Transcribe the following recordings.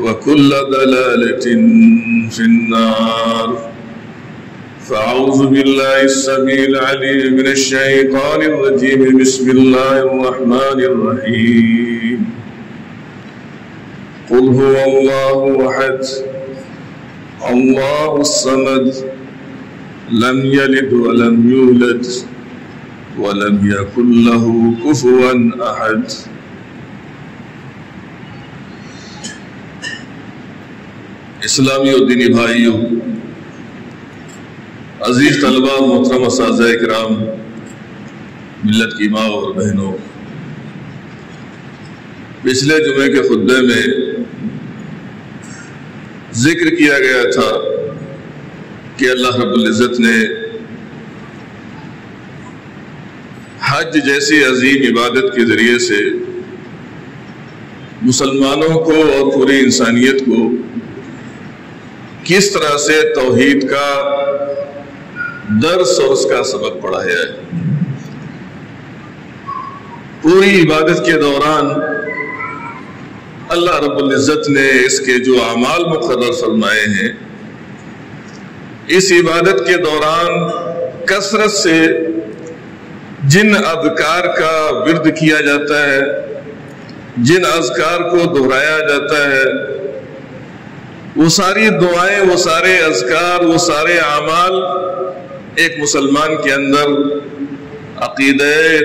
وكل ضلالة في النار. فأعوذ بالله السميع العليم من الشيطان الرجيم. بسم الله الرحمن الرحيم. قل هو الله أحد. الله الصمد. لم يلد ولم يولد. ولم يكن له كفوا أحد. اسلامی و دینی بھائیوں، عزیز طلبہ محترم اساتذہ کرام ملت کی ماں اور بہنوں، پچھلے جمعے کے خطبے میں ذکر کیا گیا تھا کہ اللہ رب العزت نے حج جیسی عظیم عبادت کے ذریعے سے مسلمانوں کو اور پوری انسانیت کو کس طرح سے توحید کا درس اور اس کا سبق پڑھایا ہے؟ پوری عبادت کے دوران اللہ رب العزت نے اس کے جو اعمال مقرر فرمائے ہیں، اس عبادت کے دوران کثرت سے جن اذکار کا ورد کیا جاتا ہے، جن اذکار کو دہرایا جاتا ہے وہ ساری دعائیں، وہ سارے اذکار، وہ سارے اعمال ایک مسلمان کے اندر عقید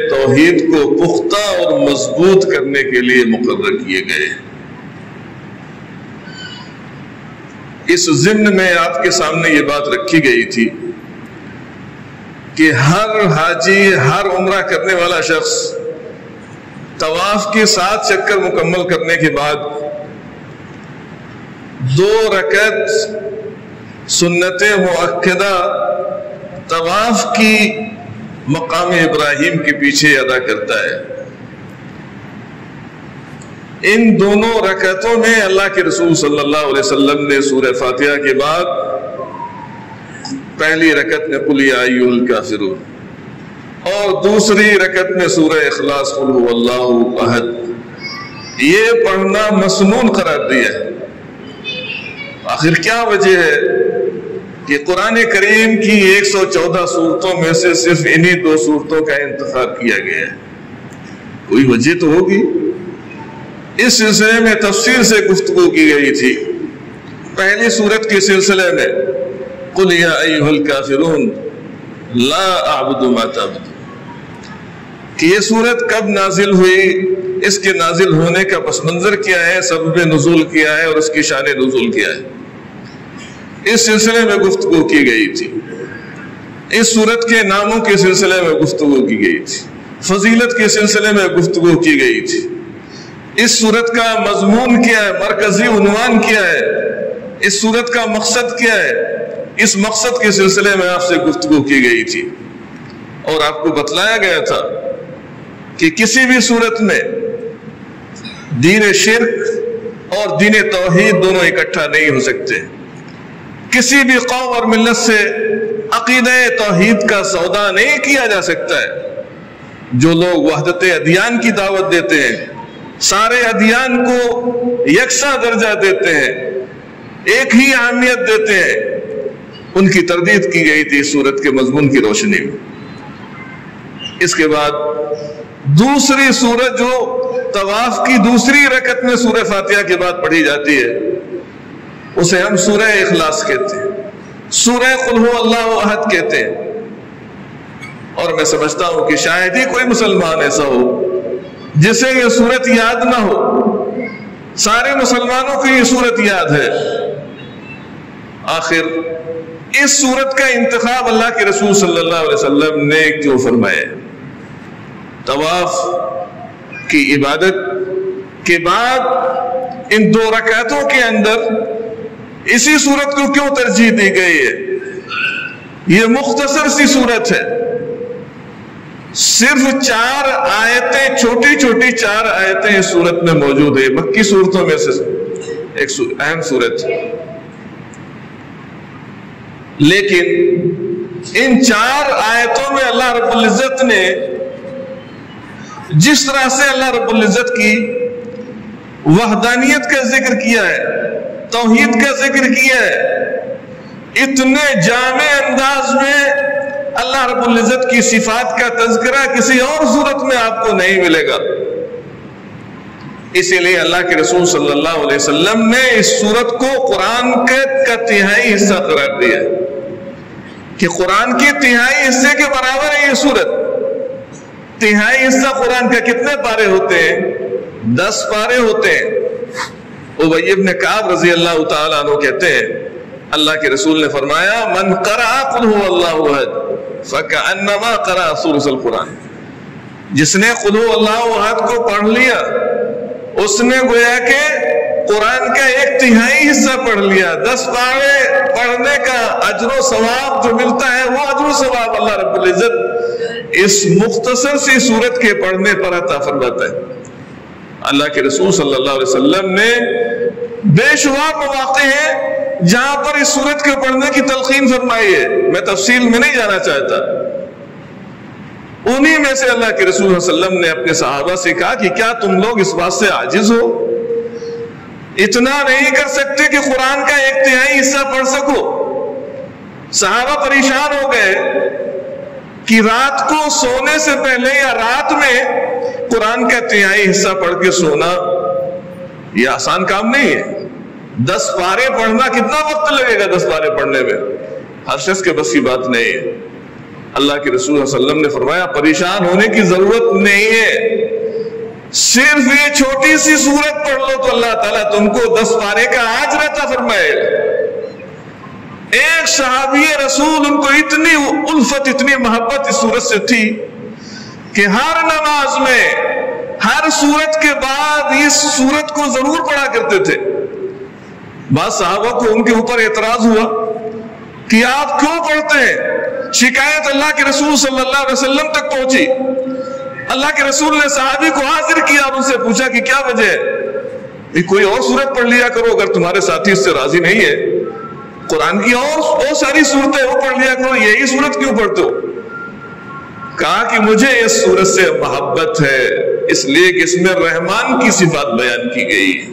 توحید کو پختہ اور مضبوط کرنے کے لیے مقرر کیے گئے اس ضمن میں آپ کے سامنے یہ بات رکھی گئی تھی کہ ہر حاجی، ہر عمرہ کرنے والا شخص طواف کے ساتھ چکر مکمل کرنے کے بعد دو رکعت سنت معقدہ طواف کی مقام ابراہیم کے پیچھے ادا کرتا ہے۔ ان دونوں رکعتوں میں اللہ کے رسول صلی اللہ علیہ وسلم نے سورہ فاتحہ کے بعد پہلی رکعت میں قل یا ایھا الکافرون اور دوسری رکعت میں سورہ اخلاص قل اللہ احد۔ یہ پڑھنا مسنون قرار دیا ہے۔ آخر کیا وجہ ہے کہ قرآن کریم کی ایک سو چودہ صورتوں میں سے صرف انہی دو صورتوں کا انتخاب کیا گیا ہے؟ کوئی وجہ تو ہوگی۔ اس سلسلے میں تفصیل سے گفتگو کی گئی تھی۔ پہلی صورت کے سلسلے میں قل یا ایھا الکافرون لا اعبد ما تعبدون۔ کہ یہ صورت کب نازل ہوئی؟ اس کے نازل ہونے کا پس منظر کیا ہے؟ سبب نزول کیا ہے؟ اور اس کی شان نزول کیا ہے؟ اس سلسلے میں گفتگو کی گئی تھی۔ اس صورت کے ناموں کے سلسلے میں گفتگو کی گئی تھی۔ فضیلت کے سلسلے میں گفتگو کی گئی تھی۔ اس صورت کا مضمون کیا ہے؟ مرکزی عنوان کیا ہے؟ اس صورت کا مقصد کیا ہے؟ اس مقصد کے سلسلے میں آپ سے گفتگو کی گئی تھی۔ اور آپ کو بتلایا گیا تھا کہ کسی بھی صورت میں دین شرک اور دین توحید دونوں اکٹھا نہیں ہو سکتے۔ کسی بھی قوم اور ملت سے عقیدہ توحید کا سودا نہیں کیا جا سکتا ہے۔ جو لوگ وحدت ادیان کی دعوت دیتے ہیں، سارے ادیان کو یکساں درجہ دیتے ہیں، ایک ہی اہمیت دیتے ہیں۔ ان کی تردید کی گئی تھی سورت کے مضمون کی روشنی میں۔ اس کے بعد دوسری سورت جو طواف کی دوسری رکت میں سورہ فاتحہ کے بعد پڑھی جاتی ہے۔ اسے ہم سورہ اخلاص کہتے ہیں۔ سورہ قلح اللہ عہد کہتے ہیں۔ اور میں سمجھتا ہوں کہ شاید ہی کوئی مسلمان ایسا ہو جسے یہ صورت یاد نہ ہو۔ سارے مسلمانوں کو یہ صورت یاد ہے۔ آخر، اس صورت کا انتخاب اللہ کے رسول صلی اللہ علیہ وسلم نے کیوں فرمایا؟ طواف کی عبادت کے بعد ان دو رکعتوں کے اندر اسی صورت کو کیوں ترجیح دی گئی ہے؟ یہ مختصر سی صورت ہے۔ صرف چار آیتیں، چھوٹی چھوٹی چار آیتیں اس صورت میں موجود ہے مکی صورتوں میں سے ایک اہم صورت لیکن ان چار آیتوں میں اللہ رب العزت نے جس طرح سے اللہ رب العزت کی وحدانیت کا ذکر کیا ہے توحید کا ذکر کیا ہے۔ اتنے جامع انداز میں اللہ رب العزت کی صفات کا تذکرہ کسی اور صورت میں آپ کو نہیں ملے گا۔ اسی لیے اللہ کے رسول صلی اللہ علیہ وسلم نے اس صورت کو قرآن کے کا تہائی حصہ قرار دیا کہ قرآن کے تہائی حصے کے برابر ہے یہ صورت۔ تہائی حصہ قرآن کا کتنے پارے ہوتے ہیں؟ دس پارے ہوتے ہیں۔ ابی ابن کعب رضی اللہ تعالیٰ عنہ کہتے ہیں، اللہ کے رسول نے فرمایا، من قرآ قل هو اللہ احد فَكَأَنَّمَا قَرَى سُورُسَ الْقُرْآنِ۔ جس نے خلو اللہ وحد کو پڑھ لیا، اس نے گویا کہ قرآن کا ایک تہائی حصہ پڑھ لیا۔ دس پارے پڑھنے کا عجر و ثواب جو ملتا ہے، وہ عجر و ثواب اللہ رب العزت اس مختصر سی صورت کے پڑھنے پر عطا فرماتا ہے۔ اللہ کے رسول صلی اللہ علیہ وسلم نے بے شمار مواقع ہیں جہاں پر اس صورت کے پڑھنے کی تلقین فرمائی ہے۔ میں تفصیل میں نہیں جانا چاہتا۔ انہی میں سے اللہ کے رسول صلی اللہ علیہ وسلم نے اپنے صحابہ سے کہا کہ کیا تم لوگ اس بات سے عاجز ہو؟ اتنا نہیں کر سکتے کہ قرآن کا ایک تہائی حصہ پڑھ سکو۔ صحابہ پریشان ہو گئے کہ رات کو سونے سے پہلے یا رات میں قرآن کا تہائی حصہ پڑھ کے سونا۔ یہ آسان کام نہیں ہے۔ دس پارے پڑھنا کتنا وقت لگے گا دس پارے پڑھنے میں؟ ہر شخص کے بس کی بات نہیں ہے۔ اللہ کے رسول صلی اللہ علیہ وسلم نے فرمایا، پریشان ہونے کی ضرورت نہیں ہے۔ صرف یہ چھوٹی سی صورت پڑھ لو تو اللہ تعالیٰ تم کو دس پارے کا آج رہتا فرمائے۔ ایک صحابی رسول، ان کو اتنی الفت، اتنی محبت اس صورت سے تھی۔ کہ ہر نماز میں ہر صورت کے بعد اس صورت کو ضرور پڑھا کرتے تھے۔ بعض صحابہ کو ان کے اوپر اعتراض ہوا کہ آپ کیوں پڑھتے ہیں؟ شکایت اللہ کے رسول صلی اللہ علیہ وسلم تک پہنچی۔ اللہ کے رسول نے صحابی کو حاضر کیا اور ان سے پوچھا کہ کیا وجہ ہے؟ کوئی اور صورت پڑھ لیا کرو، اگر تمہارے ساتھی اس سے راضی نہیں ہے قرآن کی اور بہت ساری صورتیں وہ پڑھ لیا کرو، یہی صورت کیوں پڑھتے ہو؟ کہا کہ مجھے اس صورت سے محبت ہے، اس لیے کہ اس میں رحمان کی صفات بیان کی گئی۔ ہے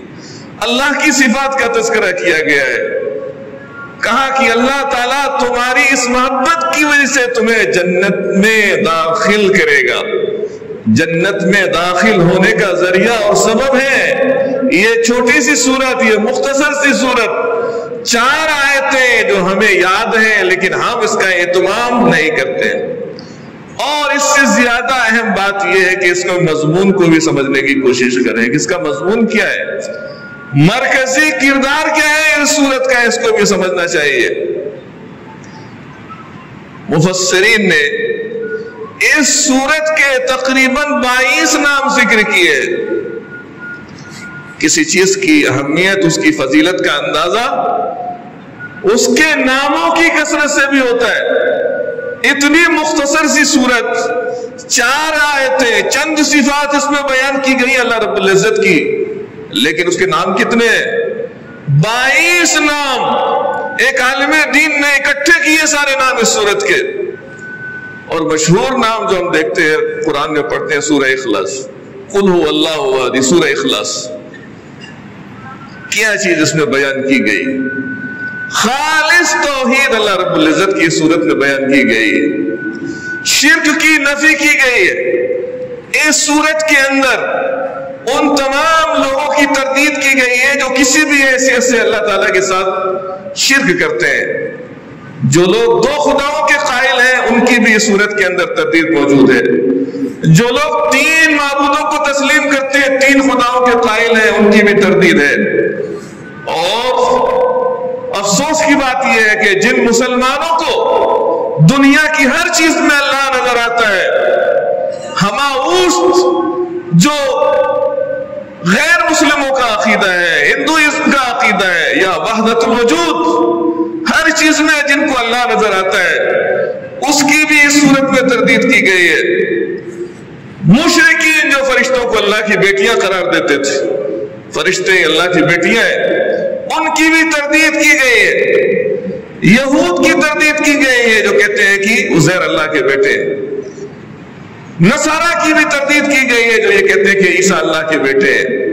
اللہ کی صفات کا تذکرہ کیا گیا ہے۔ کہا کہ اللہ تعالیٰ تمہاری اس محبت کی وجہ سے تمہیں جنت میں داخل کرے گا۔ جنت میں داخل ہونے کا ذریعہ اور سبب ہے۔ یہ چھوٹی سی صورت یہ مختصر سی صورت چار آیتیں جو ہمیں یاد ہیں، لیکن ہم اس کا اہتمام نہیں کرتے۔ اور اس سے زیادہ اہم بات یہ ہے کہ اس کا مضمون کو بھی سمجھنے کی کوشش کریں کہ اس کا مضمون کیا ہے؟ مرکزی کردار کیا ہے اس صورت کا اس کو بھی سمجھنا چاہیے۔ مفسرین نے اس صورت کے تقریباً بائیس نام ذکر کیے کسی چیز کی اہمیت، اس کی فضیلت کا اندازہ اس کے ناموں کی کثرت سے بھی ہوتا ہے۔ اتنی مختصر سی صورت، چار آیتیں، چند صفات اس میں بیان کی گئی اللہ رب العزت کی، لیکن اس کے نام کتنے بائیس نام۔ ایک عالم دین نے اکٹھے کیے سارے نام اس صورت کے۔ اور مشہور نام جو ہم دیکھتے ہیں، قرآن میں پڑھتے ہیں سورہ اخلاص۔ قل ہو اللہ ہوا سورہ اخلاص۔ کیا چیز اس میں بیان کی گئی؟ خالص توحید اللہ رب العزت کی صورت میں بیان کی گئی شرک کی، نفی کی گئی ہے۔ اس صورت کے اندر ان تمام لوگوں کی تردید کی گئی ہے جو کسی بھی حیثیت سے اللہ تعالیٰ کے ساتھ شرک کرتے ہیں۔ جو لوگ دو خداؤں کے قائل ہیں، ان کی بھی اس صورت کے اندر تردید موجود ہے۔ جو لوگ تین معبودوں کو تسلیم کرتے ہیں، تین خداؤں کے قائل ہیں، ان کی بھی تردید ہے۔ اور افسوس کی بات یہ ہے کہ جن مسلمانوں کو دنیا کی ہر چیز میں اللہ نظر آتا ہے، ہما جو غیر مسلموں کا عقیدہ ہے، ہندوازم کا عقیدہ ہے یا وحدت الوجود، ہر چیز میں جن کو اللہ نظر آتا ہے، اس کی بھی اس صورت میں تردید کی گئی ہے۔ مشرقین جو فرشتوں کو اللہ کی بیٹیاں قرار دیتے تھے، فرشتے اللہ کی بیٹیاں ہیں۔ ان کی بھی تردید کی گئی ہے۔ یہود کی تردید کی گئی ہے جو کہتے ہیں کہ عزیر اللہ کے بیٹے۔ نصارہ کی بھی تردید کی گئی ہے جو یہ کہتے ہیں کہ عیسیٰ اللہ کے بیٹے ہیں۔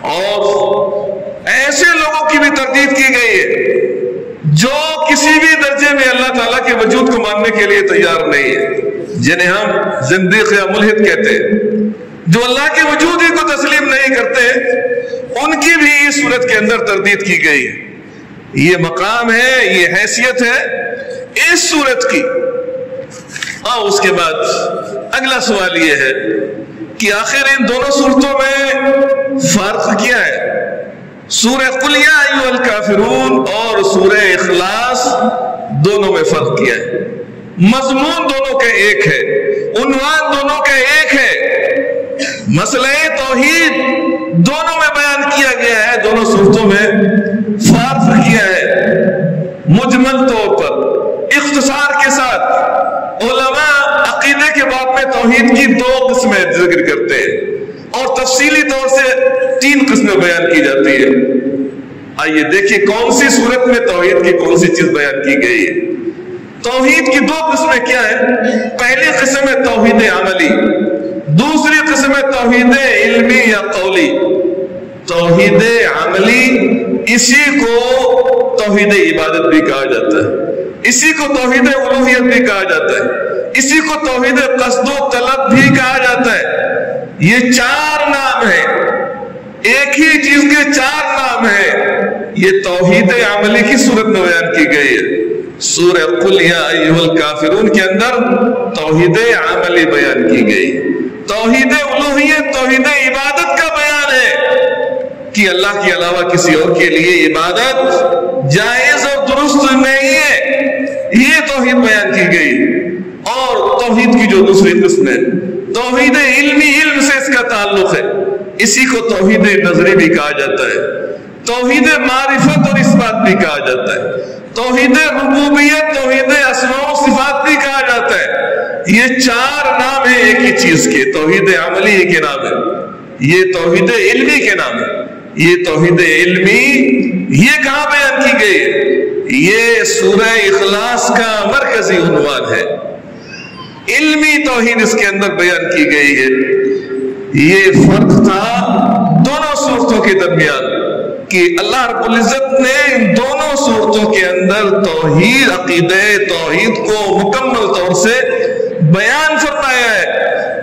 اور ایسے لوگوں کی بھی تردید کی گئی ہے جو کسی بھی درجے میں اللہ تعالیٰ کے وجود کو ماننے کے لیے تیار نہیں ہے، جنہیں ہم زندیق یا ملحد کہتے ہیں۔ جو اللہ کے وجود ہی کو تسلیم نہیں کرتے، ان کی بھی اس صورت کے اندر تردید کی گئی ہے۔ یہ مقام ہے، یہ حیثیت ہے اس صورت کی۔ اور اس کے بعد اگلا سوال یہ ہے کہ آخر ان دونوں صورتوں میں فرق کیا ہے؟ سورہ قلیہ الکافرون اور سورہ اخلاص دونوں میں فرق کیا ہے۔ مضمون دونوں کے ایک ہے، عنوان دونوں کے ایک ہے۔ مسئلہ توحید دونوں میں بیان کیا گیا ہے، دونوں صورتوں میں فرق کیا ہے مجمل طور پر۔ اختصار کے ساتھ علماء عقیدے کے بعد میں توحید کی دو قسمیں ذکر کرتے ہیں اور تفصیلی طور سے تین قسمیں بیان کی جاتی ہے آئیے دیکھیے کون سی صورت میں توحید کی کون سی چیز بیان کی گئی ہے۔ توحید کی دو قسمیں کیا ہیں؟ پہلی قسم ہے توحید عملی۔ دوسری قسم ہے توحید علمی یا قولی؟ توحید عملی، اسی کو توحید عبادت بھی کہا جاتا ہے۔ اسی کو توحید الوحیت بھی کہا جاتا ہے۔ اسی کو توحید قصد و طلب بھی کہا جاتا ہے۔ یہ چار نام ہیں۔ ایک ہی چیز کے چار نام ہیں۔ یہ توحید عملی کی صورت میں بیان کی گئی ہے۔ سورہ قل یا ایوہ الکافرون کے اندر توحید عملی بیان کی گئی۔ توحید الوحیت توحید عبادت کا بیان ہے کہ اللہ کے علاوہ کسی اور کے لیے عبادت جائز اور درست نہیں ہے۔ یہ توحید بیان کی گئی۔ اور توحید کی جو دوسری قسم ہے، توحید علمی علم سے اس کا تعلق ہے۔ اسی کو توحید نظری بھی کہا جاتا ہے۔ توحید معرفت اور اس بات بھی کہا جاتا ہے۔ توحید ربوبیت، توحید اسماء و صفات بھی کہا جاتا ہے۔ یہ چار نام ہیں ایک ہی چیز کے۔ توحید عملی کے نام ہے یہ توحید علمی کے نام ہے یہ توحید علمی، یہ کہاں بیان کی گئی ہے؟ یہ سورہ اخلاص کا مرکزی عنوان ہے۔ علمی توحید اس کے اندر بیان کی گئی ہے۔ یہ فرق تھا دونوں صورتوں کے درمیان۔ کہ اللہ رب العزت نے ان دونوں صورتوں کے اندر توحید عقید توحید کو مکمل طور سے بیان فرمایا ہے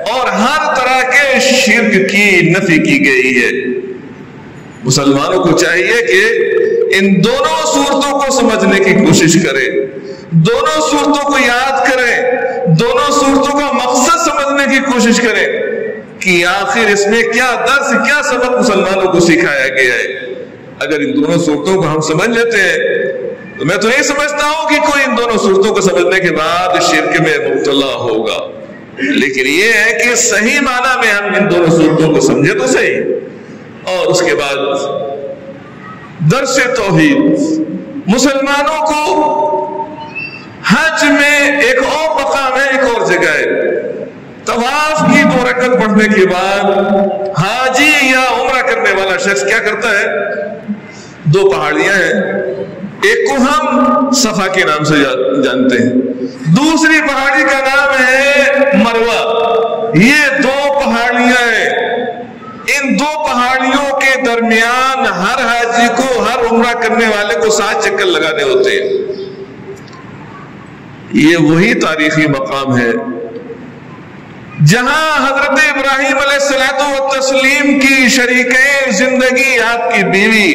اور ہر طرح کے شرک کی نفی کی گئی ہے۔ مسلمانوں کو چاہیے کہ ان دونوں صورتوں کو سمجھنے کی کوشش کرے۔ دونوں صورتوں کو یاد کریں دونوں صورتوں کا مقصد سمجھنے کی کوشش کریں کہ آخر اس میں کیا درس، کیا سبق مسلمانوں کو سکھایا گیا ہے۔ اگر ان دونوں صورتوں کو ہم سمجھ لیتے ہیں، تو میں تو یہ سمجھتا ہوں کہ کوئی ان دونوں صورتوں کو سمجھنے کے بعد شرک میں مبتلا ہوگا۔ لیکن یہ ہے کہ صحیح معنی میں ہم ان دونوں صورتوں کو سمجھے تو صحیح۔ اور اس کے بعد درس توحید، مسلمانوں کو حج میں ایک اور مقام ہے، ایک اور جگہ ہے۔ طواف کی دو رکعت پڑھنے کے بعد حاجی یا عمرہ کرنے والا شخص کیا کرتا ہے؟ دو پہاڑیاں ہیں، ایک کو ہم صفا کے نام سے جانتے ہیں۔ دوسری پہاڑی کا نام ہے مروا یہ دو پہاڑیاں ہیں۔ ان دو پہاڑیوں کے درمیان ہر حاجی کو، ہر عمرہ کرنے والے کو سات چکر لگانے ہوتے ہیں۔ یہ وہی تاریخی مقام ہے جہاں حضرت ابراہیم علیہ السلاۃ و تسلیم کی شریکیں زندگی آپ کی بیوی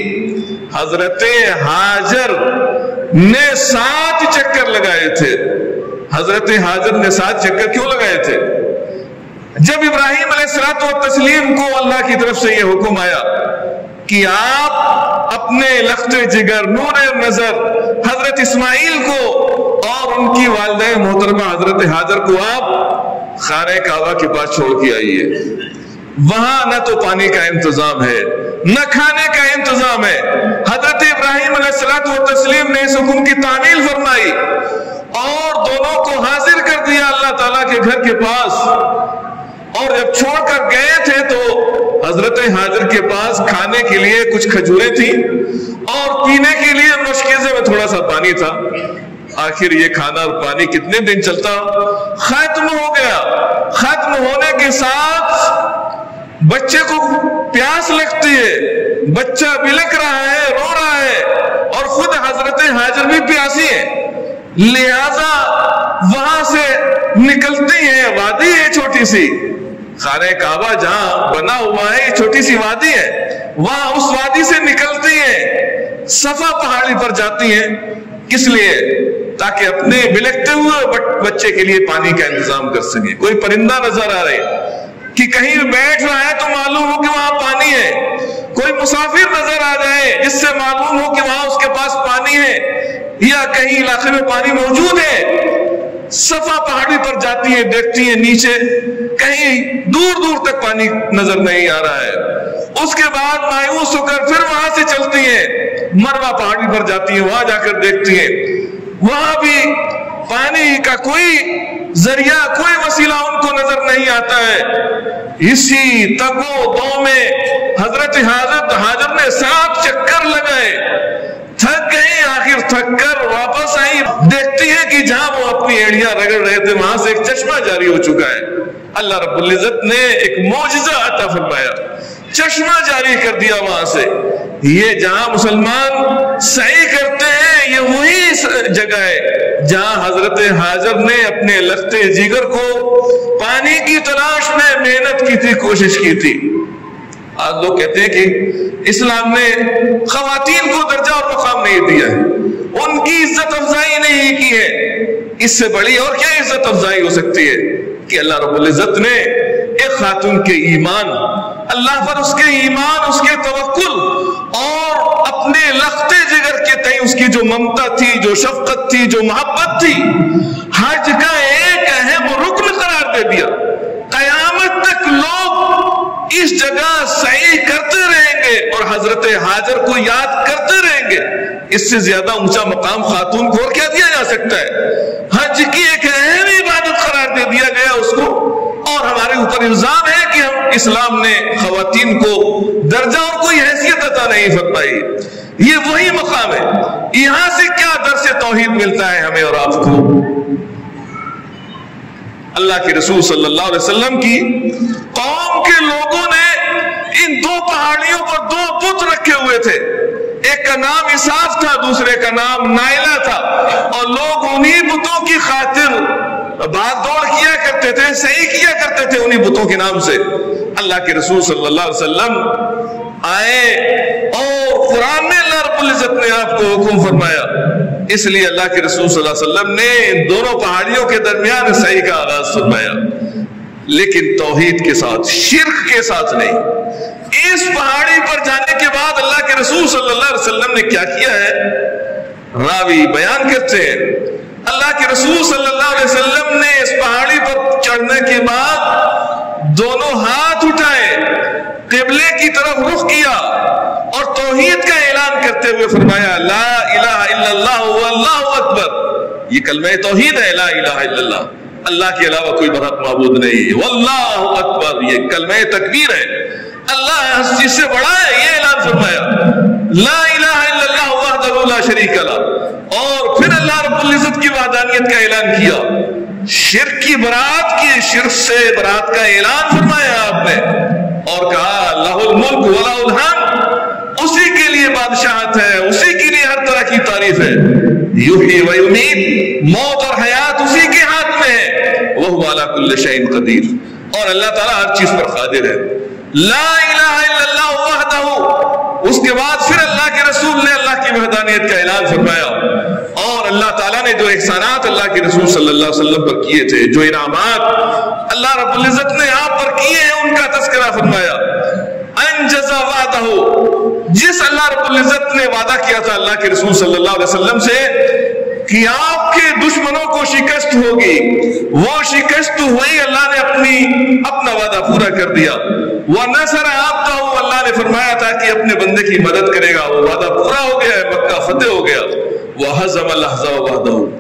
حضرت حاجر نے سات چکر لگائے تھے۔ حضرت حاجر نے سات چکر کیوں لگائے تھے؟ جب ابراہیم علیہ السلاۃ و تسلیم کو اللہ کی طرف سے یہ حکم آیا کہ آپ اپنے لخت جگر نور نظر حضرت اسماعیل کو اور ان کی والدہ محترمہ حضرت حاضر کو آپ خانہ کعبہ کے پاس چھوڑ کے آئیے وہاں نہ تو پانی کا انتظام ہے، نہ کھانے کا انتظام ہے۔ حضرت ابراہیم علیہ السلام و تسلیم نے اس حکم کی تعمیل فرمائی اور دونوں کو حاضر کر دیا اللہ تعالیٰ کے گھر کے پاس۔ اور جب چھوڑ کر گئے تھے تو حضرت حاضر کے پاس کھانے کے لیے کچھ کھجورے تھی اور پینے کے لیے مشکزے میں تھوڑا سا پانی تھا۔ آخر یہ کھانا اور پانی کتنے دن چلتا ختم ہو گیا ختم ہونے کے ساتھ بچے کو پیاس لگتی ہے، بچہ بلک رہا ہے، رو رہا ہے، اور خود حضرت حاضر بھی پیاسی ہے لہذا وہاں سے نکلتی ہے وادی ہے، چھوٹی سی۔ خانہ کعبہ جہاں بنا ہوا ہے، یہ چھوٹی سی وادی ہے۔ وہاں اس وادی سے نکلتی ہیں، صفا پہاڑی پر جاتی ہیں۔ کس لیے؟ تاکہ اپنے بلکتے ہوئے بچے کے لیے پانی کا انتظام کر سکیں۔ کوئی پرندہ نظر آ رہے کہ کہیں بیٹھ رہا ہے تو معلوم ہو کہ وہاں پانی ہے۔ کوئی مسافر نظر آ جائے جس سے معلوم ہو کہ وہاں اس کے پاس پانی ہے۔ یا کہیں علاقے میں پانی موجود ہے۔ صفا پہاڑی پر جاتی ہیں، دیکھتی ہیں نیچے، کہیں دور دور تک پانی نظر نہیں آ رہا ہے۔ اس کے بعد مایوس ہو کر پھر وہاں سے چلتی ہیں۔ مروا پہاڑی پر جاتی ہیں، وہاں جا کر دیکھتی ہیں۔ وہاں بھی پانی کا کوئی ذریعہ، کوئی وسیلہ ان کو نظر نہیں آتا ہے۔ اسی تگو دو میں حضرت حضرت حاضر نے سات چکر لگائے۔ تھک گئی آخر تھک کر واپس آئی دیکھتی ہے کہ جہاں وہ اپنی ایڑیاں رگڑ رہے تھے، وہاں سے ایک چشمہ جاری ہو چکا ہے۔ اللہ رب العزت نے ایک موجزہ عطا فرمایا۔ چشمہ جاری کر دیا وہاں سے۔ یہ جہاں مسلمان صحیح کرتے ہیں، یہ وہی جگہ ہے جہاں حضرت حاضر نے اپنے لختے جگر کو پانی کی تلاش میں محنت کی تھی، کوشش کی تھی۔ آج لوگ کہتے ہیں کہ اسلام نے خواتین کو درجہ اور مقام نہیں دیا ہے۔ ان کی عزت افزائی نہیں کی ہے۔ اس سے بڑی اور کیا عزت افزائی ہو سکتی ہے؟ کہ اللہ رب العزت نے ایک خاتون کے ایمان، اللہ پر اس کے ایمان، اس کے توکل اور اپنے لختے جگر کے تئیں اس کی جو ممتا تھی، جو شفقت تھی، جو محبت تھی، حج کا ایک اہم رکن قرار دے دیا۔ اس جگہ صحیح کرتے رہیں گے اور حضرت حاضر کو یاد کرتے رہیں گے۔ اس سے زیادہ اونچا مقام خاتون کو اور کیا دیا جا سکتا ہے؟ حج کی ایک اہم عبادت قرار دے دیا گیا اس کو۔ اور ہمارے اوپر الزام ہے کہ ہم اسلام نے خواتین کو درجہ اور کوئی حیثیت عطا نہیں فرمائی۔ یہ وہی مقام ہے۔ یہاں سے کیا درس توحید ملتا ہے ہمیں اور آپ کو؟ اللہ کے رسول صلی اللہ علیہ وسلم کی قوم کے لوگوں نے ان دو پہاڑیوں پر دو بت رکھے ہوئے تھے۔ ایک کا نام اساف تھا، دوسرے کا نام نائلہ تھا۔ اور لوگ انہی بتوں کی خاطر بات دوڑ کیا کرتے تھے، صحیح کیا کرتے تھے انہی بتوں کے نام سے۔ اللہ کے رسول صلی اللہ علیہ وسلم آئے اور قرآن میں اللہ رب العزت نے آپ کو حکم فرمایا۔ اس لیے اللہ کے رسول صلی اللہ علیہ وسلم نے دونوں پہاڑیوں کے درمیان صحیح کا آغاز فرمایا۔ لیکن توحید کے ساتھ، شرک کے ساتھ نہیں۔ اس پہاڑی پر جانے کے بعد اللہ کے رسول صلی اللہ علیہ وسلم نے کیا کیا ہے؟ راوی بیان کرتے ہیں۔ اللہ کے رسول صلی اللہ علیہ وسلم نے اس پہاڑی پر چڑھنے کے بعد دونوں ہاتھ اٹھائے، قبلے کی طرف رخ کیا اور توحید کا اعلان کرتے ہوئے فرمایا، لا الہ الا اللہ واللہ اکبر۔ یہ کلمہ توحید ہے، لا الہ الا اللہ۔ اللہ کے علاوہ کوئی برحق معبود نہیں۔ واللہ اکبر۔ یہ کلمہ تکبیر ہے۔ اللہ جس سے بڑا ہے، یہ اعلان فرمایا۔ لا الہ الا اللہ وحدہ لا شریک اللہ اور اللہ رب العزت کی وحدانیت کا اعلان کیا۔ شرک کی برات کی شرک سے برات کا اعلان فرمایا آپ نے۔ اور کہا اللہ الملک ولا الحمد۔ اسی کے لیے بادشاہت ہے، اسی کے لیے ہر طرح کی تعریف ہے۔ یوہی و یمید موت اور حیات اسی کے ہاتھ میں ہے۔ وہ والا کل شعین قدیر۔ اور اللہ تعالیٰ ہر چیز پر قادر ہے۔ لا الہ الا اللہ وحدہ۔ اس کے بعد پھر اللہ کے رسول نے اللہ کی وحدانیت کا اعلان فرمایا۔ اور اللہ تعالیٰ نے جو احسانات اللہ کے رسول صلی اللہ علیہ وسلم پر کیے تھے، جو انعامات اللہ رب العزت نے آپ پر کیے ہیں، ان کا تذکرہ فرمایا۔ انجزا وعدہ، جس اللہ رب العزت نے وعدہ کیا تھا اللہ کے رسول صلی اللہ علیہ وسلم سے، کہ آپ کے دشمنوں کو شکست ہوگی۔ وہ شکست ہوئی، اللہ نے اپنی، اپنا وعدہ پورا کر دیا۔ وہ نصر آپ کا نے فرمایا تھا کہ اپنے بندے کی مدد کرے گا، وہ وعدہ پورا ہو گیا ہے، مکہ فتح ہو گیا۔ وہ حضم اللہ وعدہ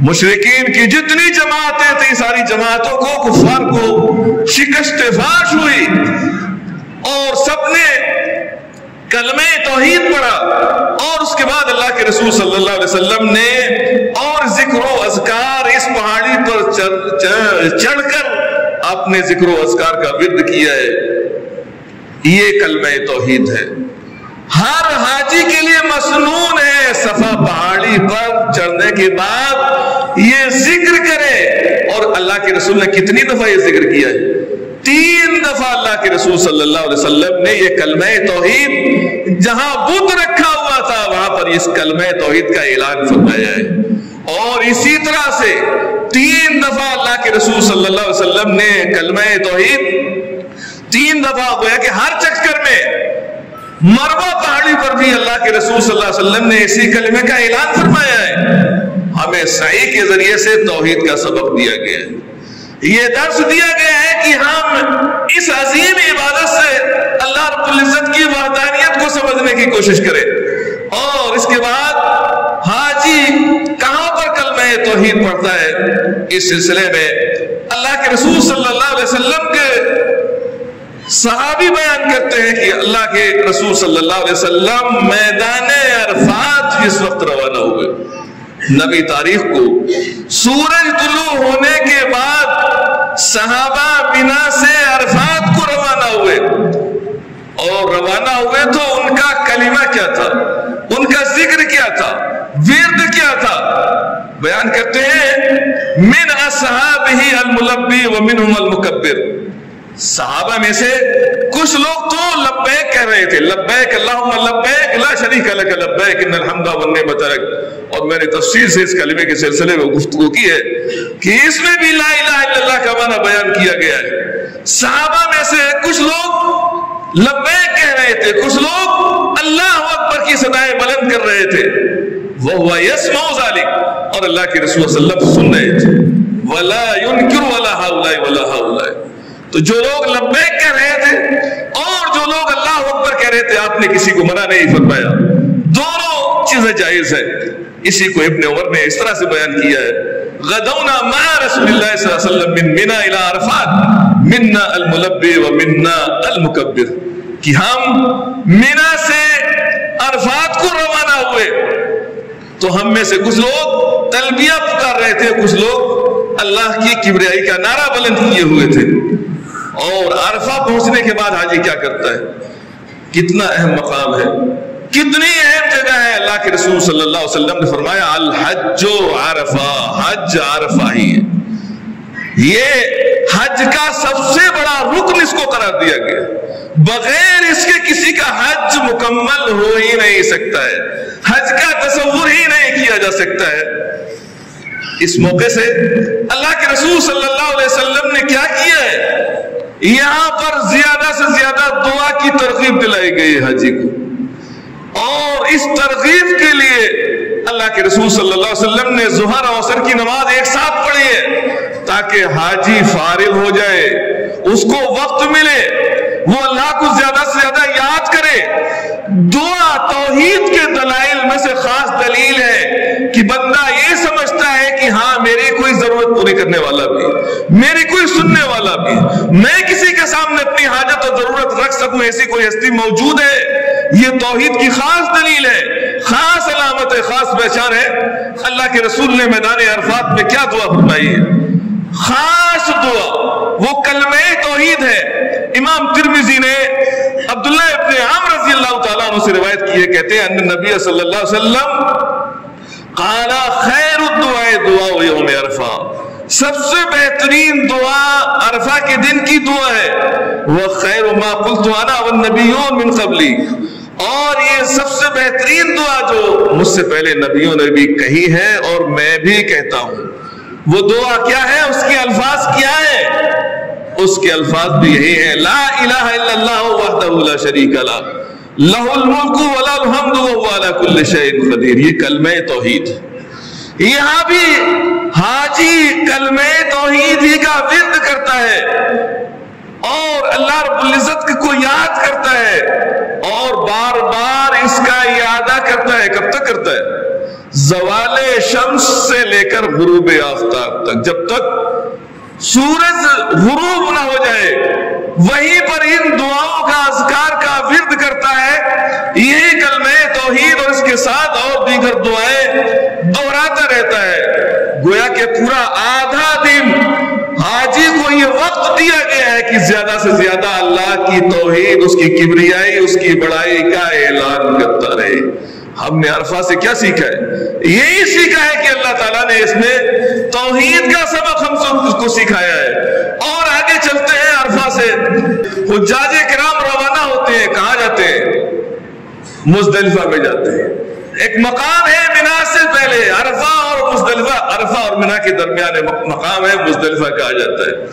مشرقین کی جتنی جماعتیں تھیں، ساری جماعتوں کو، کفار کو شکست فاش ہوئی۔ اور سب نے کلمہ توحید پڑھا۔ اور اس کے بعد اللہ کے رسول صلی اللہ علیہ وسلم نے اور ذکر و اذکار اس پہاڑی پر چڑھ کر اپنے ذکر و اذکار کا ورد کیا ہے۔ یہ کلمہ توحید ہے۔ ہر حاجی کے لیے مسنون ہے صفا پہاڑی پر چڑھنے کے بعد یہ ذکر کرے۔ اور اللہ کے رسول نے کتنی دفعہ یہ ذکر کیا ہے؟ تین دفعہ اللہ کے رسول صلی اللہ علیہ وسلم نے یہ کلمہ توحید جہاں بدھ رکھا ہوا تھا، وہاں پر اس کلمہ توحید کا اعلان فرمایا ہے۔ اور اسی طرح سے تین دفعہ اللہ کے رسول صلی اللہ علیہ وسلم نے کلمہ توحید تین دفعہ گویا کہ ہر چکر میں مروا پہاڑی پر بھی اللہ کے رسول صلی اللہ علیہ وسلم نے اسی کلمے کا اعلان فرمایا ہے۔ ہمیں صحیح کے ذریعے سے توحید کا سبق دیا گیا ہے۔ یہ درس دیا گیا ہے کہ ہم اس عظیم عبادت سے اللہ رب العزت کی وحدانیت کو سمجھنے کی کوشش کریں۔ اور اس کے بعد حاجی کہاں پر کلمہ توحید پڑھتا ہے؟ اس سلسلے میں اللہ کے رسول صلی اللہ علیہ وسلم صحابی بیان کرتے ہیں کہ اللہ کے رسول صلی اللہ علیہ وسلم میدان عرفات جس وقت روانہ ہوئے نبی تاریخ کو۔ سورج طلوع ہونے کے بعد صحابہ بنا سے عرفات کو روانہ ہوئے۔ اور روانہ ہوئے تو ان کا کلمہ کیا تھا؟ ان کا ذکر کیا تھا؟ ورد کیا تھا؟ بیان کرتے ہیں، من اصحاب ہی الملبی و منہم المکبر۔ صحابہ میں سے کچھ لوگ تو لبیک کہہ رہے تھے، لبیک اللہم لبیک لا شریک لک لبیک ان الحمد والنعمت لک۔ اور میں نے تفسیر سے اس کلمے کے سلسلے میں گفتگو کی ہے کہ اس میں بھی لا الہ الا اللہ کا معنی بیان کیا گیا ہے۔ صحابہ میں سے کچھ لوگ لبیک کہہ رہے تھے، کچھ لوگ اللہ اکبر کی صدائیں بلند کر رہے تھے۔ وہ ہوا یسمع ذالک اور اللہ کے رسول صلی اللہ علیہ وسلم سن رہے تھے۔ ولا ينکر ولا ہؤلاء ولا ہؤلاء تو جو لوگ لبیک کہہ رہے تھے، اور جو لوگ اللہ اکبر کہہ رہے تھے، آپ نے کسی کو منع نہیں فرمایا۔ دونوں چیزیں جائز ہے اسی کو ابن عمر نے اس طرح سے بیان کیا ہے۔ غدونا مع رسول اللہ صلی اللہ علیہ وسلم من منا الى عرفات، منا الملبی و منا المکبر۔ کہ ہم منا سے عرفات کو روانہ ہوئے۔ تو ہم میں سے کچھ لوگ تلبیہ پکار رہے تھے، کچھ لوگ اللہ کی کبریائی کا نعرہ بلند کیے ہوئے تھے۔ اور عرفہ پہنچنے کے بعد حاجی کیا کرتا ہے؟ کتنا اہم مقام ہے، کتنی اہم جگہ ہے۔ اللہ کے رسول صلی اللہ علیہ وسلم نے فرمایا، الحج عرفہ، حج عرفہ ہی ہے۔ یہ حج کا سب سے بڑا رکن اس کو قرار دیا گیا۔ بغیر اس کے کسی کا حج مکمل ہو ہی نہیں سکتا ہے۔ حج کا تصور ہی نہیں کیا جا سکتا ہے۔ اس موقع سے اللہ کے رسول صلی اللہ علیہ وسلم نے کیا کیا ہے؟ یہاں پر زیادہ سے زیادہ دعا کی ترغیب دلائی گئی حاجی کو۔ اور اس ترغیب کے لیے اللہ کے رسول صلی اللہ علیہ وسلم نے ظہر اور عصر کی نماز ایک ساتھ پڑھی ہے تاکہ حاجی فارغ ہو جائے۔ اس کو وقت ملے، وہ اللہ کو زیادہ سے زیادہ یاد کرے۔ دعا توحید کے دلائل میں سے خاص دلیل ہے کہ بندہ یہ سمجھتا ہے کہ ہاں میری کوئی ضرورت پوری کرنے والا بھی میری کوئی سننے والا بھی میں کسی کے سامنے اپنی حاجت اور ضرورت رکھ سکوں، ایسی کوئی ہستی موجود ہے؟ یہ توحید کی خاص دلیل ہے، خاص علامت ہے، خاص پہچان ہے۔ اللہ کے رسول نے میدان عرفات میں کیا دعا فرمائی ہے؟ خاص دعا، وہ کلمہ توحید ہے۔ امام ترمیزی نے عبداللہ ابن عام رضی اللہ تعالیٰ عنہ سے روایت کی ہے، کہتے ہیں، ان نبی صلی اللہ علیہ وسلم قالا خیر الدعاء، دعا یوم عرفہ۔ سب سے بہترین دعا عرفہ کے دن کی دعا ہے۔ وہ خیر ما قلت انا والنبیون من قبلی۔ اور یہ سب سے بہترین دعا جو مجھ سے پہلے نبیوں نے بھی کہی ہے اور میں بھی کہتا ہوں۔ وہ دعا کیا ہے؟ اس کے الفاظ کیا ہے اس کے الفاظ بھی یہی ہیں۔ لا الہ الا اللہ وحدہ لا شریک لا۔ لہ الملک ولا الحمد وهو على كل شيء قدیر۔ یہ کلمہ توحید یہاں بھی حاجی کلمہ توحید ہی کا ورد کرتا ہے۔ اور اللہ رب العزت کو یاد کرتا ہے۔ اور بار بار اس کا یادہ کرتا ہے۔ کب تک کرتا ہے؟ زوال شمس سے لے کر غروب آفتاب تک۔ جب تک سورج غروب نہ ہو جائے۔ وہیں پر ان دعاؤں کا اذکار کا ورد کرتا ہے۔ یہی کلمہ توحید اور اس کے ساتھ اور دیگر دعائیں دہراتا رہتا ہے۔ گویا کہ پورا آدھا دن حاجی کو یہ وقت دیا گیا ہے کہ زیادہ سے زیادہ اللہ کی توحید، اس کی کبریائی، اس کی بڑائی کا اعلان کرتا رہے۔ ہم نے عرفہ سے کیا سیکھا ہے؟ یہی سیکھا ہے کہ اللہ تعالیٰ نے اس میں توحید کا سبق ہم سب کو سکھایا ہے۔ اور آگے چلتے ہیں عرفہ سے۔ حجاج کرام روانہ ہوتے ہیں، کہاں جاتے ہیں؟ مزدلفہ میں جاتے ہیں۔ ایک مقام ہے مینا سے پہلے، عرفہ اور مزدلفہ۔ عرفہ اور مینا کے درمیان مقام ہے، مزدلفہ کہا جاتا ہے۔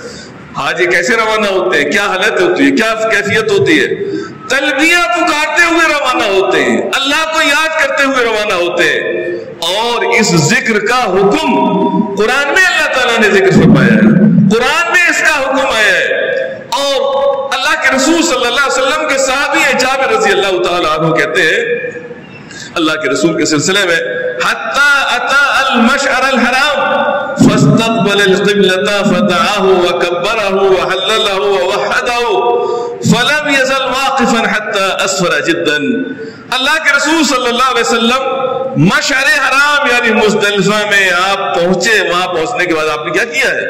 حاجی کیسے روانہ ہوتے ہیں؟ کیا حالت ہوتی ہے؟ کیا کیفیت ہوتی ہے؟ تلبیہ پکارتے ہوئے روانہ ہوتے ہیں، اللہ کو یاد کرتے ہوئے روانہ ہوتے ہیں۔ اور اس ذکر کا حکم قرآن میں اللہ تعالیٰ نے ذکر فرمایا ہے۔ قرآن میں اس کا حکم آیا ہے۔ اور اللہ کے رسول صلی اللہ علیہ وسلم کے صحابی جابر رضی اللہ تعالیٰ عنہ کہتے ہیں، اللہ کے رسول کے سلسلے میں، حتی اتا المشعر الحرام، فاستقبل القبلة فدعاه وكبره وحلله ووحده فلم يزل واقفا اسفر جدا. اللہ کے رسول صلی اللہ علیہ وسلم مشعر حرام یعنی مزدلفہ میں آپ پہنچے، وہاں پہنچنے کے بعد آپ نے کیا کیا ہے؟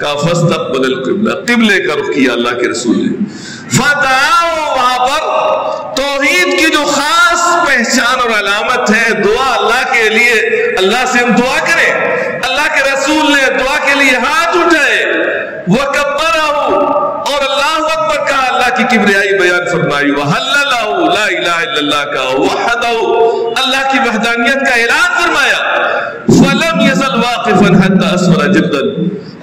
کہا، فاستقبل القبلہ، قبلے کا رخ کیا اللہ کے رسول نے۔ فدعاه وہاں پر توحید کی جو خاص پہچان اور علامت ہے، دعا اللہ کے لیے، اللہ سے ہم دعا کریں۔ اللہ کے رسول نے دعا کے لیے ہاتھ اٹھائے۔ وہ اور اللہ اکبر کا اللہ کی کبریائی بیان فرمائی وحللہ لا الہ الا اللہ کا وحدہ اللہ کی وحدانیت کا اعلان فرمایا، فلم یزل واقفا حتی اسفر جدا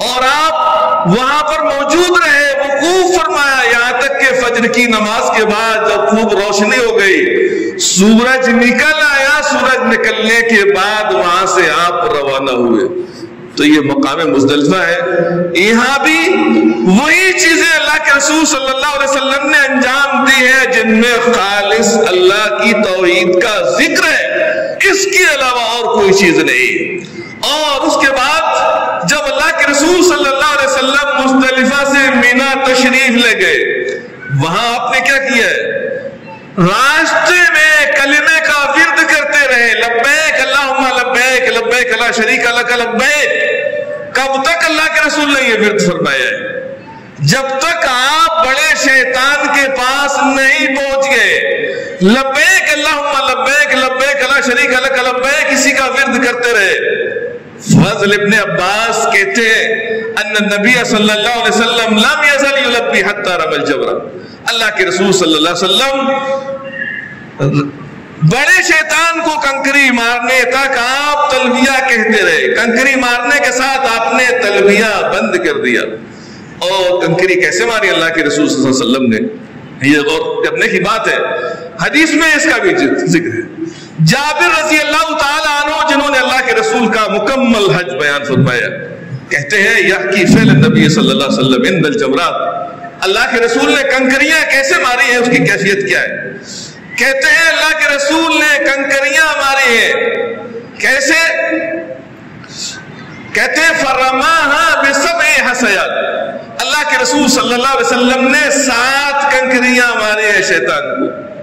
اور آپ وہاں پر موجود رہے، وقوف فرمایا، یہاں تک کہ فجر کی نماز کے بعد جب خوب روشنی ہو گئی، سورج نکل آیا، سورج نکلنے کے بعد وہاں سے آپ روانہ ہوئے۔ تو یہ مقام مزدلفہ ہے۔ یہاں بھی وہی چیزیں اللہ کے رسول صلی اللہ علیہ وسلم نے انجام دی ہے جن میں خالص اللہ کی توحید کا ذکر ہے۔ اس کے علاوہ اور کوئی چیز نہیں۔ اور اس کے بعد جب اللہ کے رسول صلی اللہ علیہ وسلم مزدلفہ سے مینا تشریف لے گئے، وہاں آپ نے کیا کیا ہے؟ راستے میں کلمے کا ورد کرتے رہے لبیک اللہم لبیک اللہ شریک اللہ کا لبیک کب تک اللہ کے رسول نے یہ ورد فرمایا ہے۔ جب تک آپ بڑے شیطان کے پاس نہیں پہنچ گئے، لبیک اللہم، لبیک لبیک اللہ شریک اللہ کا لبیک کسی کا ورد کرتے رہے۔ فضل ابن عباس کہتے ہیں، ان النبی صلی اللہ علیہ وسلم لم یزل یلبی حتی رمل جبرہ اللہ کے رسول صلی اللہ علیہ وسلم بڑے شیطان کو کنکری مارنے تک آپ تلبیہ کہتے رہے۔ کنکری مارنے کے ساتھ آپ نے تلبیہ بند کر دیا۔ اور کنکری کیسے ماری اللہ کے رسول صلی اللہ علیہ وسلم نے؟ یہ غور کرنے کی بات ہے۔ حدیث میں اس کا بھی ذکر ہے۔ جابر رضی اللہ تعالی عنہ، جنہوں نے اللہ کے رسول کا مکمل حج بیان فرمایا، کہتے ہیں یہ کی فعل نبی صلی اللہ علیہ وسلم ان الجمرات۔ اللہ کے رسول نے کنکریاں کیسے ماری ہیں؟ اس کی کیفیت کیا ہے؟ کہتے ہیں، اللہ کے رسول نے کنکریاں ماری ہیں۔ کیسے؟ کہتے ہیں، فرماہا بسبع حسیات۔ اللہ کے رسول صلی اللہ علیہ وسلم نے سات کنکریاں ماری ہیں شیطان کو۔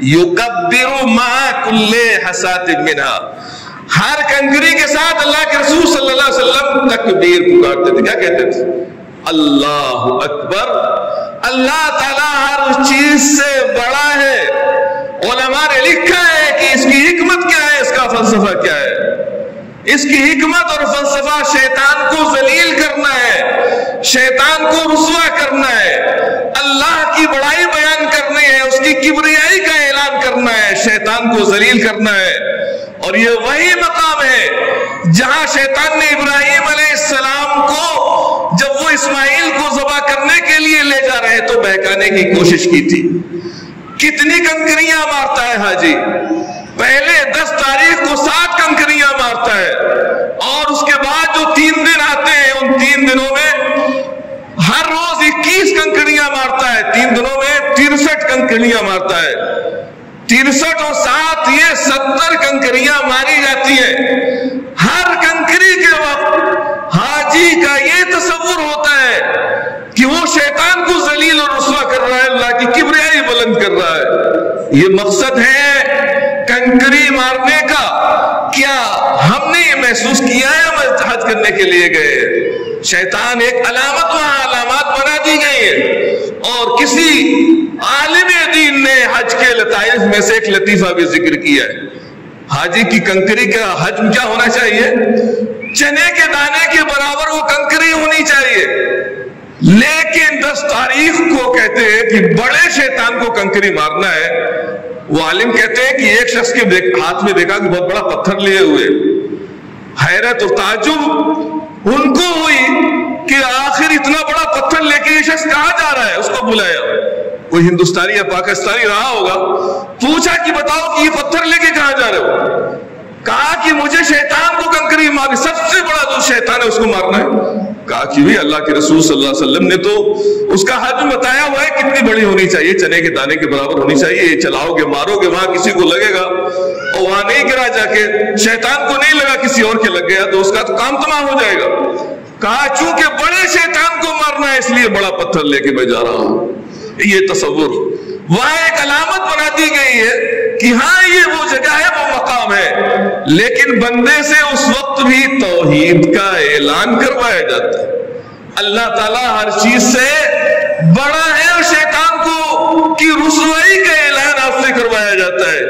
یکبر ما کل حسات منہا۔ ہر کنکری کے ساتھ اللہ کے رسول صلی اللہ علیہ وسلم تکبیر پکارتے تھے۔ کیا کہتے تھے؟ اللہ اکبر۔ اللہ تعالیٰ ہر چیز سے بڑا ہے۔ علماء نے لکھا ہے کہ اس کی حکمت کیا ہے، اس کا فلسفہ کیا ہے؟ اس کی حکمت اور فلسفہ شیطان کو ذلیل کرنا ہے، شیطان کو رسوا کرنا ہے۔ اللہ کی بڑائی بیان کرنی ہے، اس کی کبریائی کا اعلان کرنا ہے، شیطان کو ذلیل کرنا ہے۔ اور یہ وہی مقام ہے جہاں شیطان نے ابراہیم علیہ السلام کو جب وہ اسماعیل کو ذبح کرنے کے لیے لے جا رہے تو بہکانے کی کوشش کی تھی۔ کتنی کنکریاں مارتا ہے حاجی؟ پہلے دس تاریخ کو سات کنکریاں مارتا ہے، اور اس کے بعد جو تین دن آتے ہیں، ان تین دنوں میں ہر روز اکیس کنکریاں مارتا ہے، تین دنوں میں ترسٹھ کنکریاں مارتا ہے۔ تینسٹھ اور سات، یہ ستر کنکریاں مانی جاتی ہیں۔ ہر کنکری کے وقت حاجی کا یہ تصور ہوتا ہے کہ وہ شیطان کو ذلیل اور رسوا کر رہا ہے، اللہ کی کبریائی بلند کر رہا ہے۔ یہ مقصد ہے کنکری مارنے کا۔ کیا ہم نے یہ محسوس کیا ہے ہم حج کرنے کے لیے گئے؟ شیطان ایک علامت وہاں علامات بنا دی گئی ہے۔ اور کسی عالم دین نے حج کے لطائف میں سے ایک لطیفہ بھی ذکر کیا ہے۔ حاجی کی کنکری کا حجم کیا ہونا چاہیے؟ چنے کے دانے کے برابر وہ کنکری ہونی چاہیے۔ لیکن دس تاریخ کو کہتے ہیں کہ بڑے شیطان کو کنکری مارنا ہے۔ وہ عالم کہتے ہیں کہ ایک شخص کے ہاتھ میں دیکھا کہ بہت بڑا پتھر لیے ہوئے۔ حیرت اور تعجب ان کو ہوئی کہ آخر اتنا بڑا پتھر لے کے یہ شخص کہاں جا رہا ہے؟ اس کو بلایا۔ کوئی ہندوستانی یا پاکستانی رہا ہوگا، پوچھا کہ بتاؤ کہ یہ پتھر لے کے کہاں جا رہے ہو؟ کہا کہ مجھے شیطان کو کنکری مارنی، سب سے بڑا جو شیطان ہے اس کو مارنا ہے۔ کہا کہ بھی اللہ کے رسول صلی اللہ علیہ وسلم نے تو اس کا حج بتایا ہوا ہے، کتنی بڑی ہونی چاہیے، چنے کے دانے کے برابر ہونی چاہیے، یہ چلاؤ گے، مارو گے، وہاں کسی کو لگے گا۔ اور وہاں نہیں گرا جا کے، شیطان کو نہیں لگا، کسی اور کے لگ گیا، تو اس کا تو کام تمام ہو جائے گا۔ کہا، چونکہ بڑے شیطان کو مارنا ہے، اس لیے بڑا پتھر لے کے میں جا رہا ہوں۔ یہ تصور۔ وہاں ایک علامت بنا دی گئی ہے۔ کہ ہاں یہ وہ جگہ ہے، وہ مقام ہے۔ لیکن بندے سے اس وقت بھی توحید کا اعلان کروایا جاتا ہے۔ اللہ تعالیٰ ہر چیز سے بڑا ہے اور شیطان کو، کی رسوائی کا اعلان آپ سے کروایا جاتا ہے۔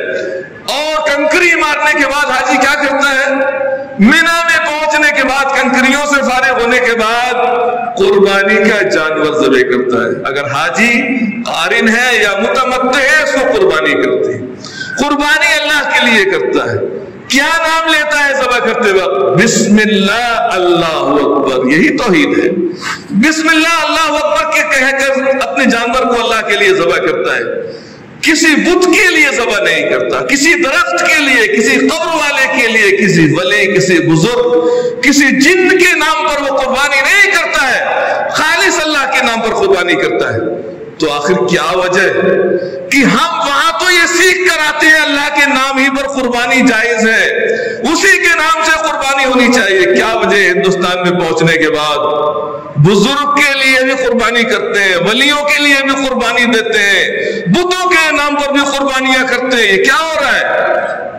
اور کنکری مارنے کے بعد حاجی کیا کرتا ہے؟ مینا میں پہنچنے کے بعد، کنکریوں سے فارغ ہونے کے بعد قربانی کا جانور ذبح کرتا ہے۔ اگر حاجی قارن ہے یا متمد ہے، اس کو قربانی کرتے ہیں۔ قربانی اللہ کے لیے کرتا ہے۔ کیا نام لیتا ہے ذبح کرتے وقت؟ بسم اللہ اللہ اکبر۔ یہی توحید ہے۔ بسم اللہ اللہ اکبر کے کہہ کر اپنے جانور کو اللہ کے لیے ذبح کرتا ہے۔ کسی بت کے لیے ذبح نہیں کرتا، کسی درخت کے لیے، کسی قبر والے کے لیے، کسی ولی، کسی بزرگ، کسی جن کے نام پر وہ قربانی نہیں کرتا ہے۔ خالص اللہ کے نام پر قربانی کرتا ہے۔ تو آخر کیا وجہ ہے؟ کہ ہم وہاں تو یہ سیکھ کر آتے ہیں، اللہ کے نام ہی پر قربانی جائز ہے۔ اسی کے نام سے قربانی ہونی چاہیے۔ کیا وجہ ہندوستان میں پہنچنے کے بعد؟ بزرگ کے لیے بھی قربانی کرتے ہیں، ولیوں کے لیے بھی قربانی دیتے ہیں، بتوں کے نام پر بھی قربانیاں کرتے ہیں۔ یہ کیا ہو رہا ہے؟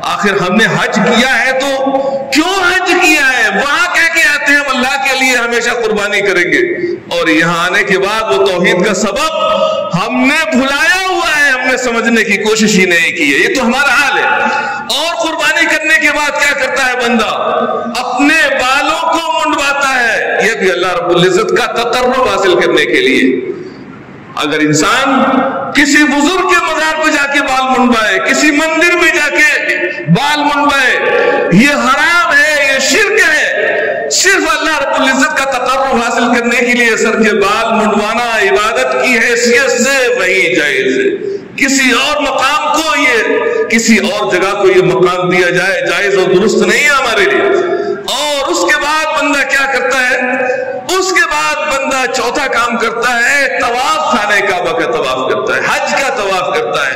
آخر ہم نے حج کیا ہے تو کیوں حج کیا ہے؟ وہاں کہہ کے آتے ہیں، ہم اللہ کے لیے ہمیشہ قربانی کریں گے۔ اور یہاں آنے کے بعد وہ توحید کا سبب ہم نے بھلایا ہوا ہے، ہم نے سمجھنے کی کوشش ہی نہیں کی ہے۔ یہ تو ہمارا حال ہے۔ اور قربانی کرنے کے بعد کیا کرتا ہے بندہ؟ اپنے بالوں کو منڈواتا ہے۔ یہ بھی اللہ رب العزت کا تقرب حاصل کرنے کے لیے۔ اگر انسان کسی بزرگ کے مزار پہ جا کے بال منڈوائے، کسی مندر میں جا کے بال منڈوائے، یہ حرام ہے، یہ شرک صرف اللہ رب العزت کا تقرب حاصل کرنے کے لیے سر کے بال منڈوانا عبادت کی حیثیت سے وہی جائز ہے۔ کسی اور مقام کو یہ کسی اور جگہ کو یہ مقام دیا جائے، جائز اور درست نہیں ہے ہمارے لیے۔ اور اس کے بعد بندہ کیا کرتا ہے؟ اس کے بعد بندہ چوتھا کام کرتا ہے، طواف خانے کعبہ کا طواف کرتا ہے، حج کا طواف کرتا ہے۔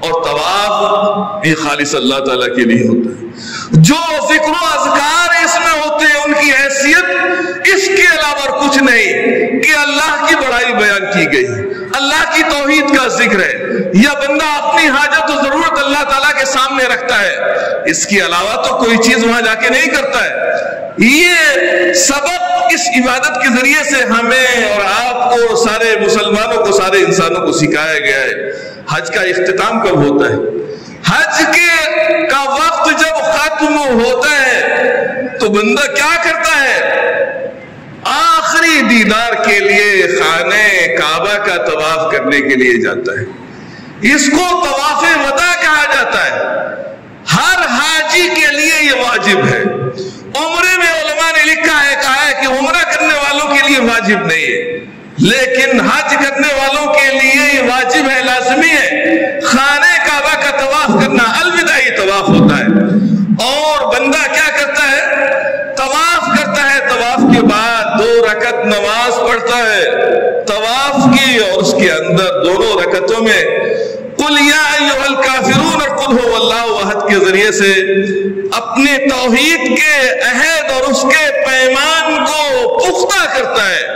اور طواف یہ خالص اللہ تعالیٰ کے لیے ہوتا ہے۔ جو ذکر و اذکار اس میں ہوتے ہیں ان کی حیثیت، اس کے علاوہ اور کچھ نہیں کہ اللہ کی بڑائی بیان کی گئی۔ اللہ کی توحید کا ذکر ہے۔ یا بندہ اپنی حاجت و ضرورت اللہ تعالیٰ کے سامنے رکھتا ہے۔ اس کے علاوہ تو کوئی چیز وہاں جا کے نہیں کرتا ہے۔ یہ سبق اس عبادت کے ذریعے سے ہمیں اور آپ کو، سارے مسلمانوں کو، سارے انسانوں کو سکھایا گیا ہے۔ حج کا اختتام کب ہوتا ہے؟ حج کے، کا وقت جب ختم ہوتا ہے بندہ کیا کرتا ہے؟ آخری دیدار کے لیے خانہ کعبہ کا طواف کرنے کے لیے جاتا ہے۔ اس کو طواف ودا کہا جاتا ہے۔ ہر حاجی کے لیے یہ واجب ہے۔ عمرے میں علماء نے لکھا ہے، کہا ہے کہ عمرہ کرنے والوں کے لیے واجب نہیں ہے۔ لیکن حج کرنے والوں کے لیے یہ واجب ہے لازمی ہے خانہ کعبہ کا طواف کرنا الوداعی طواف ہوتا ہے اور بندہ کیا کرتا ہے طواف کرتا ہے طواف کے بعد دو رکعت نماز ہے۔ طواف کی اور اس کے اندر دونوں رکعتوں میں۔ قل یا ایوہ الکافرون قل ہو اللہ وحد کے ذریعے سے۔ اپنے توحید کے عہد اور اس کے پیمان کو پختہ کرتا ہے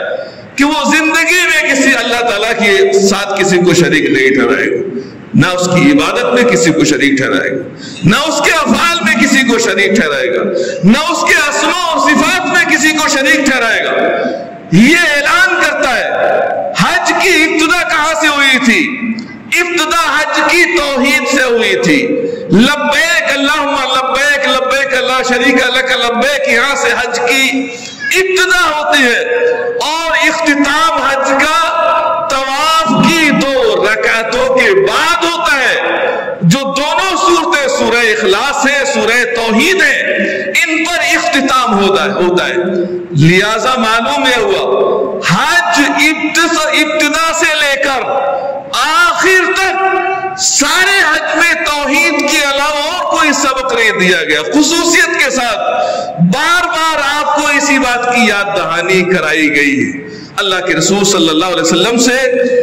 کہ وہ زندگی میں کسی اللہ تعالیٰ کے ساتھ کسی کو شریک نہیں ٹھہرائے گا۔ نہ اس کی عبادت میں کسی کو شریک ٹھہرائے گا۔ نہ اس کے افعال میں کسی کو شریک ٹھہرائے گا۔ نہ اس کے اسماء اور صفات میں کسی کو شریک ٹھہرائے گا۔ یہ اعلان کرتا ہے، حج کی ابتدا کہاں سے ہوئی تھی؟ ابتدا حج کی توحید سے ہوئی تھی۔ لبیک اللہم، لبیک لبیک اللہ شریک لک، لبیک یہاں سے حج کی ابتدا ہوتی ہے۔ اور اختتام حج کا طواف کی دو رکعتوں کے بعد ہوتا ہے جو دونوں صورتیں سورہ اخلاص ہے، سورہ توحید ہے، ان پر اختتام ہوتا ہے ہوتا ہے۔ لہذا معلوم یہ ہوا، حج ابتدا سے لے کر آخر تک سارے حج میں توحید کے علاوہ اور کوئی سبق نہیں دیا گیا۔ خصوصیت کے ساتھ بار بار آپ کو اسی بات کی یاد دہانی کرائی گئی ہے۔ اللہ کے رسول صلی اللہ علیہ وسلم سے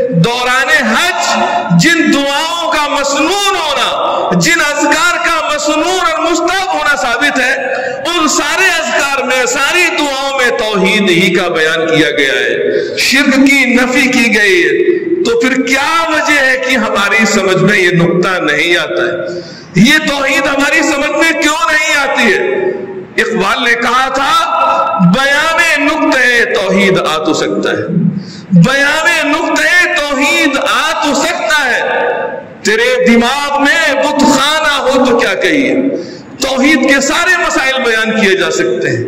دوران حج جن دعاؤں مسنون ہونا، جن اذکار کا مسنون اور مستحب ہونا ثابت ہے، ان سارے اذکار میں، ساری دعاؤں میں توحید ہی کا بیان کیا گیا ہے۔ شرک کی نفی کی گئی ہے۔ تو پھر کیا وجہ ہے کہ ہماری سمجھ میں یہ نقطہ نہیں آتا ہے؟ یہ توحید ہماری سمجھ میں کیوں نہیں آتی ہے؟ اقبال نے کہا تھا، بیان نقطۂ توحید آ تو سکتا ہے۔ بیان نقطۂ توحید آ تو سکتا ہے۔ تیرے دماغ میں بت خانہ ہو تو کیا کہیے؟ توحید کے سارے مسائل بیان کیے جا سکتے ہیں۔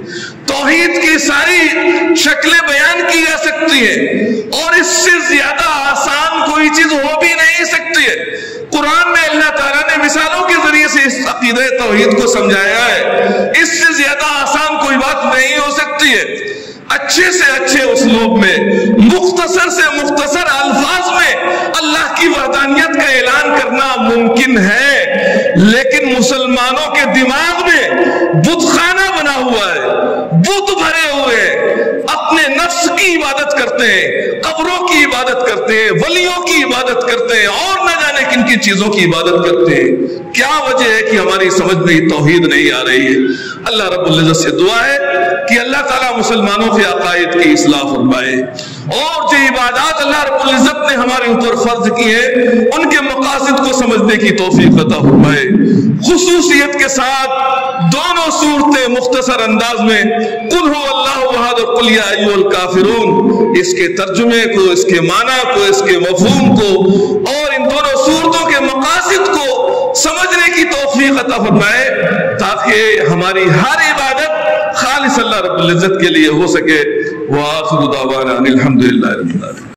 توحید کی ساری شکلیں بیان کی جا سکتی ہیں۔ اور اس سے زیادہ آسان کوئی چیز ہو بھی نہیں سکتی ہے۔ قرآن میں اللہ تعالیٰ نے مثالوں کے ذریعے سے اس عقیدہ توحید کو سمجھایا ہے۔ اس سے زیادہ آسان کوئی بات نہیں ہو سکتی ہے۔ اچھے سے اچھے اسلوب میں، مختصر سے مختصر الفاظ میں اللہ کی وحدانیت کا اعلان بیان کرنا ممکن ہے، لیکن مسلمانوں کے دماغ میں بت خانہ بنا ہوا ہے، بت بھرے ہوئے اپنے نفس کی عبادت کرتے ہیں، قبروں کی عبادت کرتے ہیں، ولیوں کی عبادت کرتے ہیں، اور نہ جانے کن کی چیزوں کی عبادت کرتے ہیں۔ کیا وجہ ہے کہ ہماری سمجھ میں توحید نہیں آ رہی ہے؟ اللہ رب العزت سے دعا ہے کہ اللہ تعالیٰ مسلمانوں کے عقائد کی اصلاح فرمائے۔ اور جو عبادات اللہ رب العزت نے ہمارے اوپر فرض کی ہیں ان کے مقاصد کو سمجھنے کی توفیق عطا فرمائے۔ خصوصیت کے ساتھ دونوں صورتیں مختصر انداز میں قل ہو اللہ وحد قل یا ایو الکافرون۔ اس کے ترجمے کو، اس کے معنی کو، اس کے مفہوم کو اور ان دونوں صورتوں کے مقاصد کو سمجھنے کی توفیق عطا فرمائے تاکہ ہماری ہر عبادت خالص اللہ رب العزت کے لیے ہو سکے وآخر دعوانا الحمدللہ رب العالمين